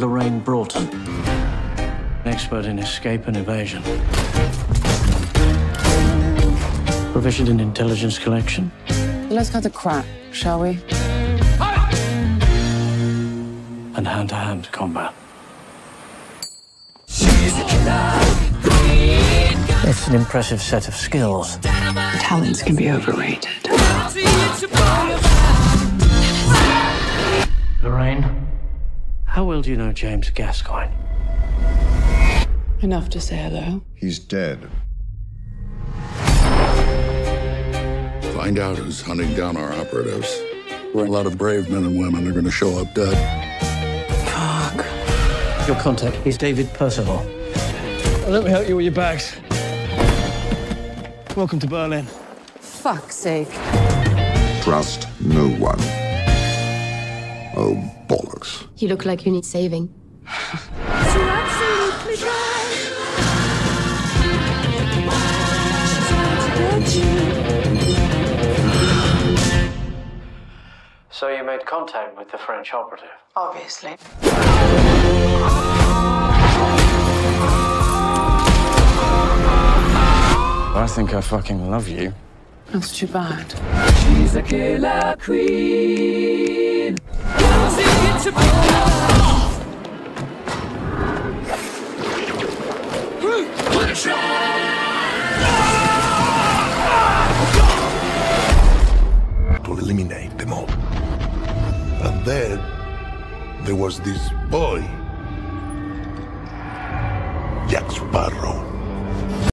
Lorraine Broughton, an expert in escape and evasion. Proficient in intelligence collection. Let's cut the crap, shall we? and hand-to-hand combat. It's an impressive set of skills. Talents can be overrated. Lorraine, how well do you know James Gascoigne? Enough to say hello. He's dead. Find out who's hunting down our operatives. A lot of brave men and women are going to show up dead. Fuck. Your contact is David Percival. Let me help you with your bags. Welcome to Berlin. Fuck's sake. Trust no one. Oh, bollocks. You look like you need saving. So you made contact with the French operative? Obviously. I think I fucking love you. That's too bad. She's a killer queen. There was this boy, Jack Sparrow.